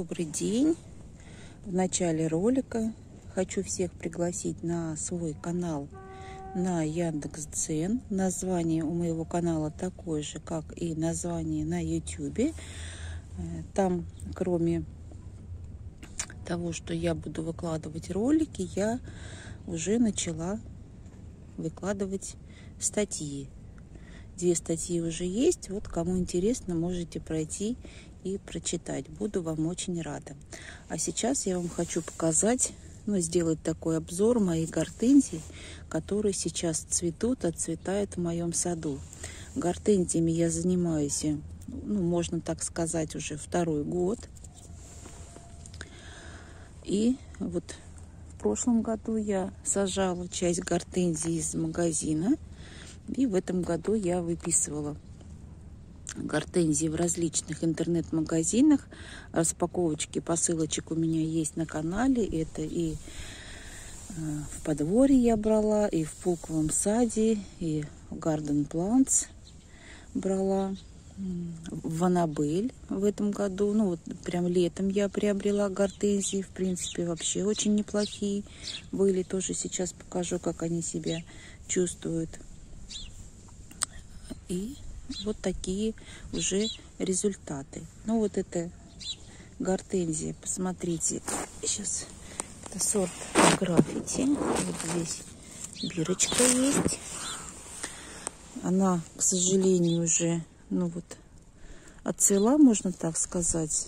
добрый день! В начале ролика хочу всех пригласить на свой канал на Яндекс.Дзен. Название у моего канала такое же, как и название на YouTube. Э, там, кроме того, что я буду выкладывать ролики, я уже начала выкладывать статьи. Две статьи уже есть. Вот кому интересно, можете пройти и прочитать. Буду вам очень рада. А сейчас я вам хочу показать, ну, сделать такой обзор моих гортензий, которые сейчас цветут, отцветают в моем саду. Гортензиями я занимаюсь, ну, можно так сказать, уже второй год. И вот в прошлом году я сажала часть гортензий из магазина. И в этом году я выписывала гортензии в различных интернет-магазинах. Распаковочки посылочек у меня есть на канале. Это и э, в подворье я брала, и в пулковом саде, и в Garden Plants брала. В Анабель в этом году, ну вот прям летом я приобрела гортензии, в принципе вообще очень неплохие были. Тоже сейчас покажу, как они себя чувствуют. И вот такие уже результаты. Ну вот это гортензия, посмотрите. Сейчас это сорт граффити. Вот здесь бирочка есть. Она, к сожалению, уже, ну вот, отцвела, можно так сказать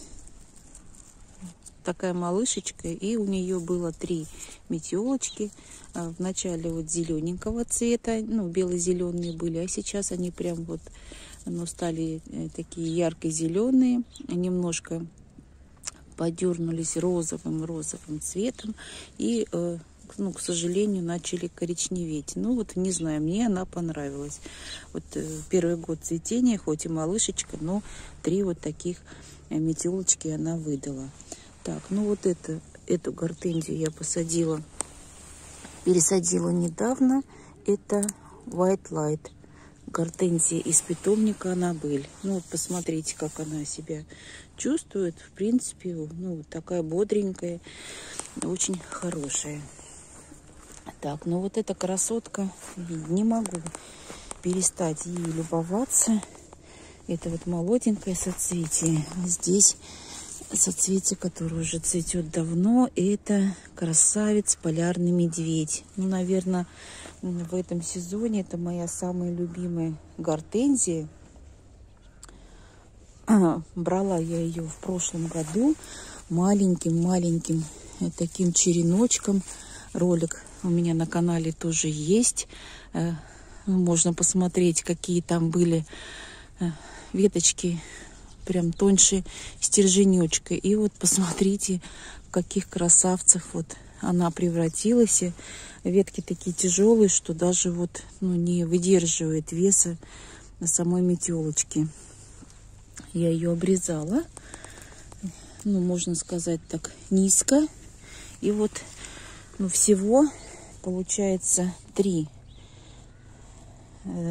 такая малышечка, и у нее было три метелочки. А, Вначале вот зелененького цвета, ну, бело-зеленые были, а сейчас они прям вот, ну, стали э, такие ярко-зеленые, немножко подернулись розовым-розовым цветом и, э, ну, к сожалению, начали коричневеть. Ну, вот не знаю, мне она понравилась. Вот э, первый год цветения, хоть и малышечка, но три вот таких метелочки она выдала. Так, ну вот это, эту гортензию я посадила, пересадила недавно. Это White Light. Гортензия из питомника Анабель. Ну вот посмотрите, как она себя чувствует. В принципе, ну такая бодренькая, очень хорошая. Так, ну вот эта красотка, не могу перестать ей любоваться. Это вот молоденькое соцветие. Здесь соцветие, которое уже цветет давно, это красавец полярный медведь. Ну, наверное, в этом сезоне это моя самая любимая гортензия. Брала я ее в прошлом году маленьким-маленьким э, таким череночком. Ролик у меня на канале тоже есть. Э, можно посмотреть, какие там были э, веточки прям тоньше стерженечка. И вот посмотрите, в каких красавцах вот она превратилась. Ветки такие тяжелые, что даже вот ну, не выдерживает веса на самой метелочке. Я ее обрезала, ну, можно сказать так, низко. И вот, ну, всего получается три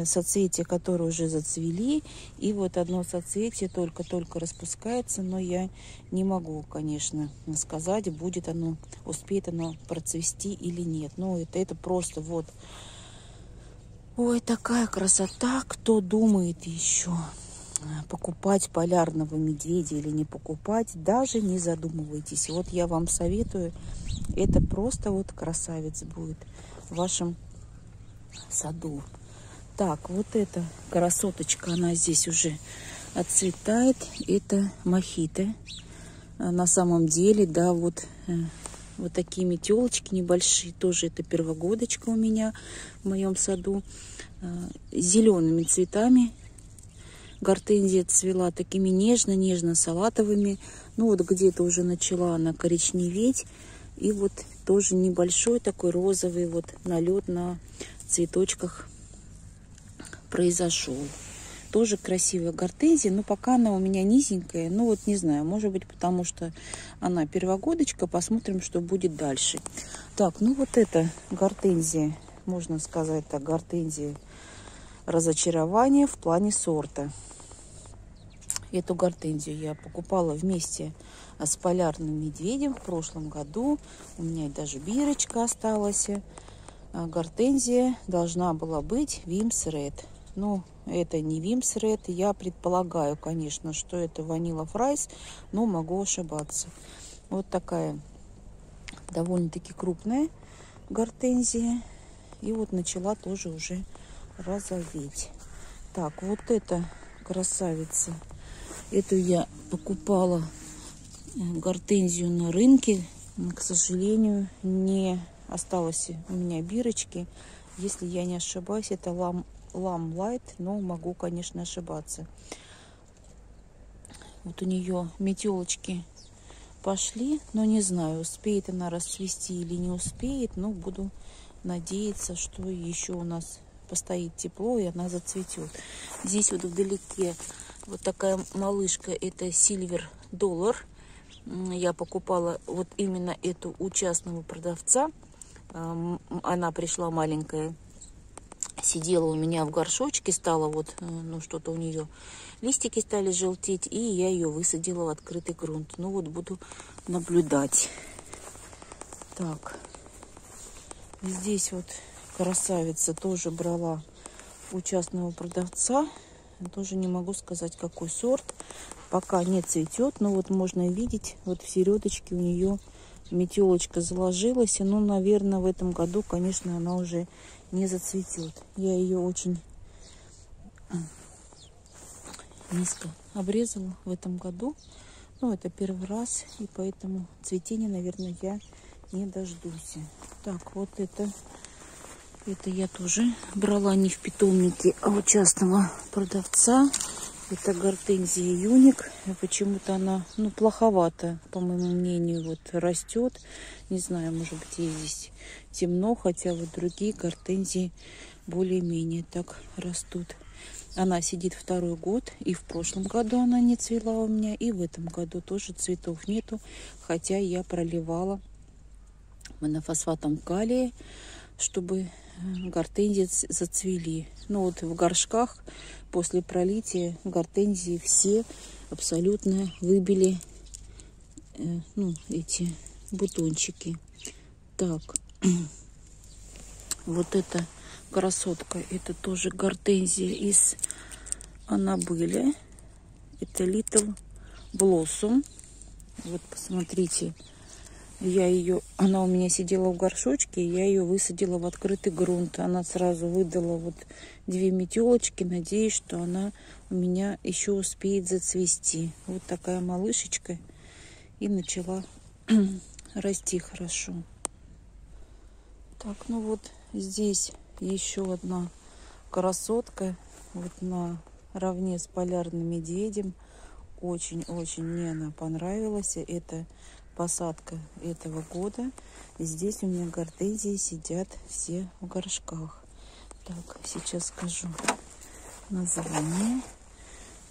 соцветия, которые уже зацвели. И вот одно соцветие только-только распускается, но я не могу, конечно, сказать, будет оно, успеет оно процвести или нет. Но это, это просто вот, ой, такая красота. Кто думает еще э, покупать полярного медведя или не покупать, даже не задумывайтесь. Вот я вам советую, это просто вот красавец будет в вашем саду. Так, вот эта красоточка, она здесь уже отцветает. Это мохито. А на самом деле, да, вот, э, вот такие метелочки небольшие. Тоже это первогодочка у меня в моем саду. А, зелеными цветами. Гортензия цвела такими нежно-нежно-салатовыми. Ну вот где-то уже начала она коричневеть. И вот тоже небольшой такой розовый вот налет на цветочках произошел. Тоже красивая гортензия, но пока она у меня низенькая. Ну вот не знаю, может быть потому что она первогодочка. Посмотрим, что будет дальше. Так, ну вот эта гортензия, можно сказать так, гортензия разочарования в плане сорта. Эту гортензию я покупала вместе с полярным медведем в прошлом году. У меня даже бирочка осталась. А, гортензия должна была быть Wim's Red. Ну, это не Wim's Red. Я предполагаю, конечно, что это Vanille Fraise, но могу ошибаться. Вот такая довольно-таки крупная гортензия. И вот начала тоже уже розоветь. Так, вот эта красавица. Эту я покупала э, гортензию на рынке. К сожалению, не осталось у меня бирочки. Если я не ошибаюсь, это лам, лам лайт, но могу, конечно, ошибаться. Вот у нее метелочки пошли, но не знаю, успеет она расцвести или не успеет, но буду надеяться, что еще у нас постоит тепло и она зацветет. Здесь вот вдалеке вот такая малышка, это Сильвер Доллар. Я покупала вот именно эту у частного продавца. Она пришла маленькая, сидела у меня в горшочке, стала вот, э, ну что-то у нее, листики стали желтеть, и я ее высадила в открытый грунт. Ну вот буду наблюдать. Так, здесь вот красавица тоже брала у частного продавца. Тоже не могу сказать, какой сорт. Пока не цветет, но вот можно видеть, вот в середочке у нее метелочка заложилась. Ну, наверное, в этом году, конечно, она уже не зацветет. Я ее очень низко обрезала в этом году. Ну, это первый раз, и поэтому цветения, наверное, я не дождусь. Так, вот это, это я тоже брала не в питомнике, а у частного продавца. Это гортензия юник. Почему-то она, ну, плоховато, по моему мнению, вот растет. Не знаю, может быть, ей здесь темно, хотя вот другие гортензии более-менее так растут. Она сидит второй год, и в прошлом году она не цвела у меня, и в этом году тоже цветов нету, хотя я проливала монофосфатом калия, чтобы гортензии зацвели. Ну вот в горшках после пролития гортензии все абсолютно выбили э, ну, эти бутончики. Так, вот эта красотка, это тоже гортензия из Анабеля. Это Little Blossom. Вот посмотрите, я ее, она у меня сидела в горшочке, я ее высадила в открытый грунт. Она сразу выдала вот две метелочки. Надеюсь, что она у меня еще успеет зацвести. Вот такая малышечка. И начала расти хорошо. Так, ну вот здесь еще одна красотка. Вот на равне с полярным медведем. Очень-очень мне она понравилась. Это посадка этого года. Здесь у меня гортензии сидят все в горшках. Так, сейчас скажу название.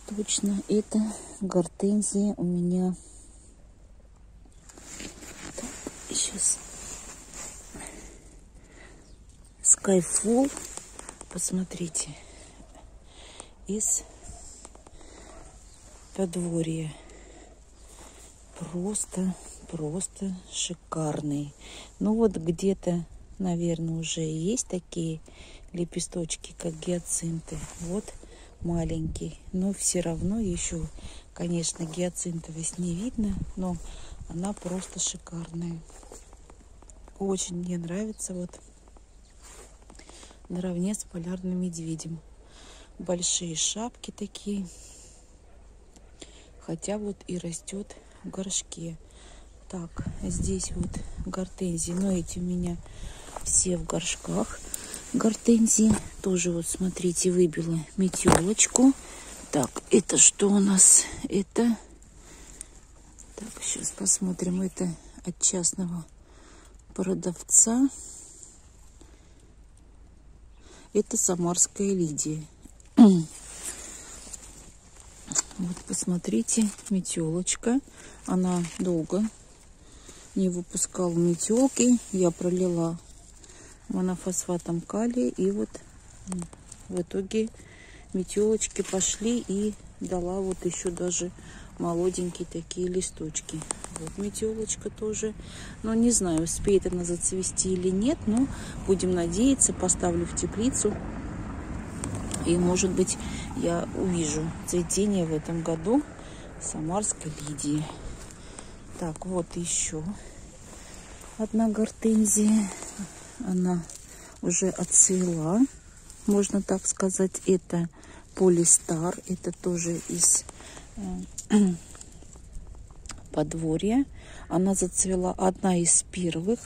Точно, это гортензия у меня. Так, сейчас. Skyfall. Посмотрите. Из подворья. Просто просто шикарный. Ну вот где-то, наверное, уже есть такие лепесточки, как гиацинты. Вот маленький. Но все равно еще, конечно, гиацинтовость не видно, но она просто шикарная. Очень мне нравится вот наравне с полярным медведем. Большие шапки такие. Хотя вот и растет в горшке. Так, здесь вот гортензии. Но эти у меня все в горшках. Гортензии. Тоже вот, смотрите, выбила метелочку. Так, это что у нас? Это... Так, сейчас посмотрим. Это от частного продавца. Это самарская Лидия. Вот посмотрите, метелочка. Она долго не выпускал метелки. Я пролила монофосфатом калия. И вот в итоге метелочки пошли и дала вот еще даже молоденькие такие листочки. Вот метелочка тоже. Но не знаю, успеет она зацвести или нет, но будем надеяться. Поставлю в теплицу. И, может быть, я увижу цветение в этом году самарской лидии. Так, вот еще одна гортензия. Она уже отцвела, можно так сказать. Это полистар. Это тоже из э, подворья. Она зацвела одна из первых.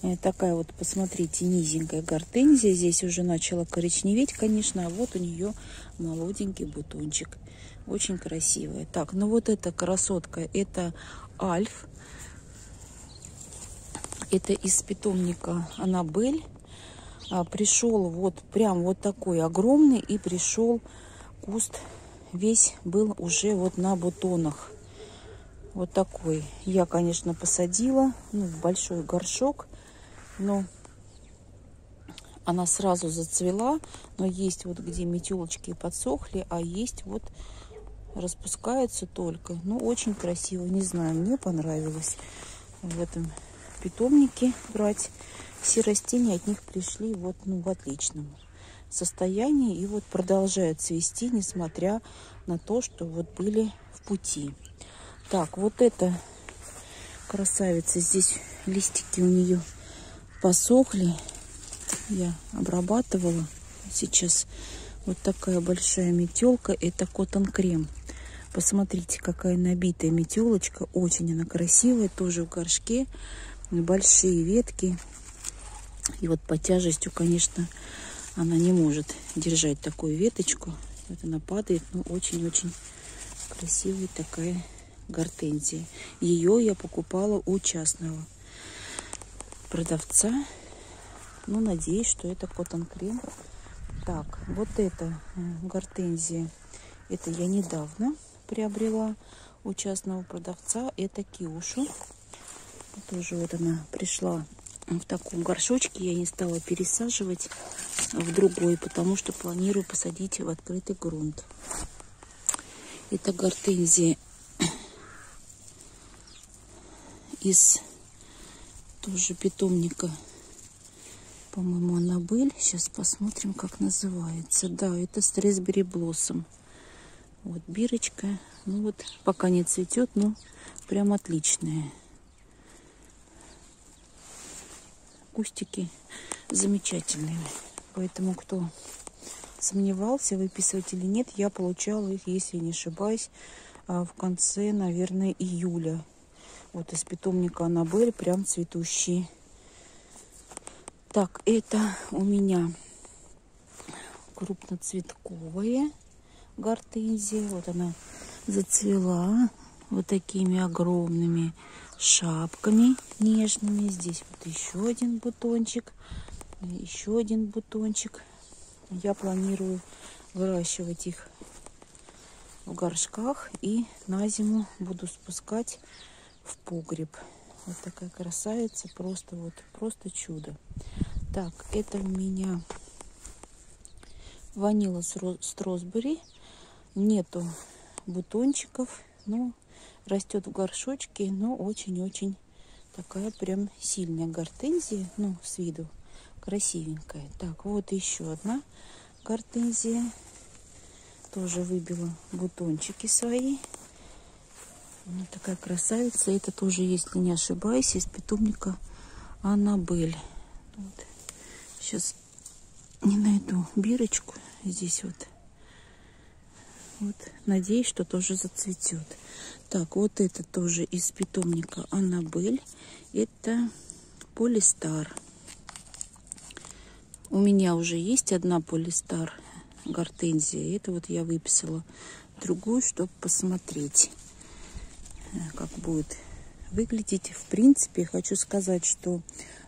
Э, такая вот, посмотрите, низенькая гортензия. Здесь уже начала коричневеть, конечно. А вот у нее молоденький бутончик. Очень красивая. Так, ну вот эта красотка, это Альф. Это из питомника Анабель. А, пришел вот прям вот такой огромный. И пришел куст весь был уже вот на бутонах. Вот такой. Я, конечно, посадила ну, в большой горшок. Но она сразу зацвела. Но есть вот где метелочки подсохли. А есть вот распускаются только. Ну, очень красиво. Не знаю, мне понравилось в этом питомнике брать. Все растения от них пришли вот ну, в отличном состоянии. И вот продолжают цвести, несмотря на то, что вот были в пути. Так, вот эта красавица. Здесь листики у нее посохли. Я обрабатывала. Сейчас вот такая большая метелка. Это коттон крем. Посмотрите, какая набитая метелочка. Очень она красивая. Тоже в горшке. Большие ветки. И вот по тяжестью, конечно, она не может держать такую веточку. Вот она падает. Ну, очень-очень красивая такая гортензия. Ее я покупала у частного продавца. Ну, надеюсь, что это коттон крем. Так, вот эта э, гортензия. Это я недавно приобрела у частного продавца. Это киушу. Тоже вот она пришла в таком горшочке. Я не стала пересаживать в другой, потому что планирую посадить в открытый грунт. Это гортензия из тоже питомника, по-моему, Аннабель. Сейчас посмотрим, как называется. Да, это Стресбери Блоссом. Вот бирочка. Ну вот, пока не цветет, но прям отличная. Кустики замечательные. Поэтому, кто сомневался, выписывать или нет, я получала их, если не ошибаюсь, а, в конце, наверное, июля. Вот из питомника Аннабель, прям цветущие. Так, это у меня крупноцветковые гортензия. Вот она зацвела вот такими огромными шапками нежными. Здесь вот еще один бутончик, еще один бутончик. Я планирую выращивать их в горшках и на зиму буду спускать в погреб. Вот такая красавица, просто вот, просто чудо. Так, это у меня ванила стросбери нету бутончиков, но растет в горшочке, но очень-очень такая прям сильная гортензия, ну, с виду красивенькая. Так, вот еще одна гортензия. Тоже выбила бутончики свои. Вот такая красавица. Это тоже, если не ошибаюсь, из питомника Аннабель. Вот. Сейчас не найду бирочку. Здесь вот вот, надеюсь, что тоже зацветет. Так, вот это тоже из питомника Аннабель. Это полистар. У меня уже есть одна полистар гортензия. Это вот я выписала другую, чтобы посмотреть, э, как будет выглядеть. В принципе, хочу сказать, что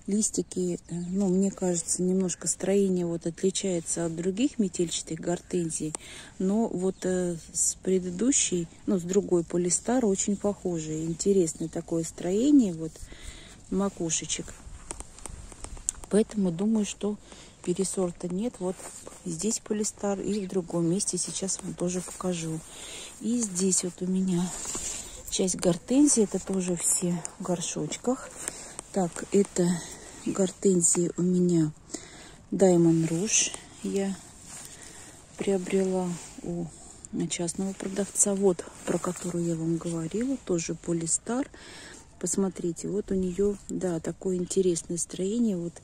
листики, э, ну, мне кажется, немножко строение вот отличается от других метельчатых гортензий, но вот э, с предыдущей, ну, с другой полистар очень похожие. Интересное такое строение, вот, макушечек. Поэтому думаю, что пересорта нет. Вот здесь полистар и в другом месте сейчас вам тоже покажу. И здесь вот у меня часть гортензии. Это тоже все в горшочках. Так, это гортензии у меня Diamond Rouge. Я приобрела у частного продавца. Вот, про которую я вам говорила. Тоже полистар. Посмотрите, вот у нее, да, такое интересное строение. Вот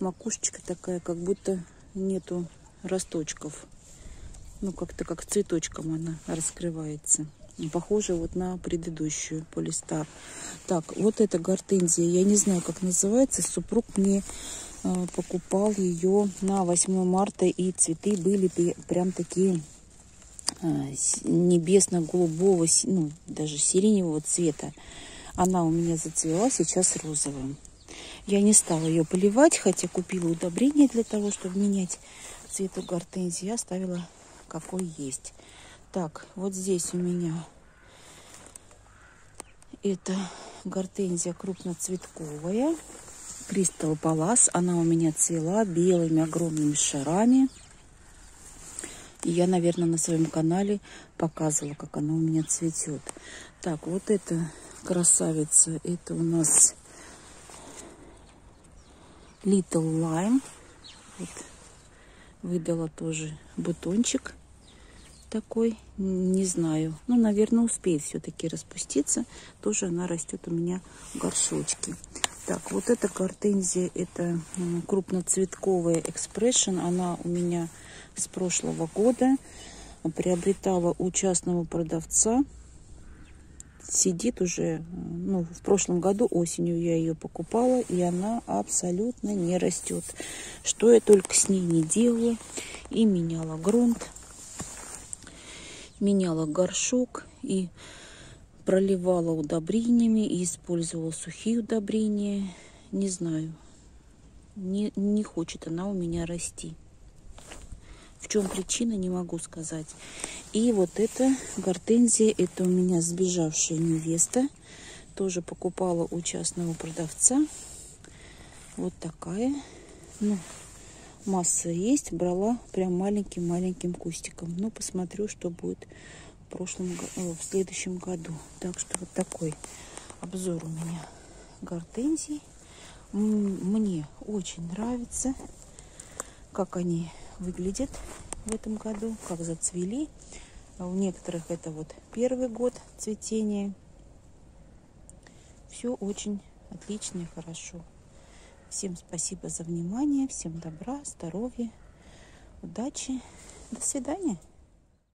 макушечка такая, как будто нету росточков. Ну, как-то как цветочком она раскрывается. Похоже вот на предыдущую полистар. Так, вот эта гортензия, я не знаю, как называется. Супруг мне э, покупал ее на 8 марта, и цветы были прям такие э, небесно-голубого, ну, даже сиреневого цвета. Она у меня зацвела, сейчас розовым. Я не стала ее поливать, хотя купила удобрение для того, чтобы менять цвет у гортензии. Я оставила какой есть. Так, вот здесь у меня это гортензия крупноцветковая. Кристалл Палас. Она у меня цвела белыми огромными шарами. И я, наверное, на своем канале показывала, как она у меня цветет. Так, вот это красавица. Это у нас Little Lime. Вот. Выдала тоже бутончик такой. Не знаю. Ну, наверное, успеет все-таки распуститься. Тоже она растет у меня в горшочке. Так, вот эта гортензия, это крупноцветковая Expression. Она у меня с прошлого года. Приобретала у частного продавца сидит уже, ну, в прошлом году осенью я ее покупала, и она абсолютно не растет. Что я только с ней не делала. И меняла грунт, меняла горшок, и проливала удобрениями, и использовала сухие удобрения. Не знаю, не, не хочет она у меня расти. В чем причина, не могу сказать. И вот эта гортензия, это у меня сбежавшая невеста. Тоже покупала у частного продавца. Вот такая. Ну, масса есть. Брала прям маленьким-маленьким кустиком. Ну, посмотрю, что будет в, прошлом, э, в следующем году. Так что вот такой обзор у меня гортензий. Мне очень нравится, как они выглядят в этом году, как зацвели. А у некоторых это вот первый год цветения. Все очень отлично и хорошо. Всем спасибо за внимание, всем добра, здоровья, удачи. До свидания.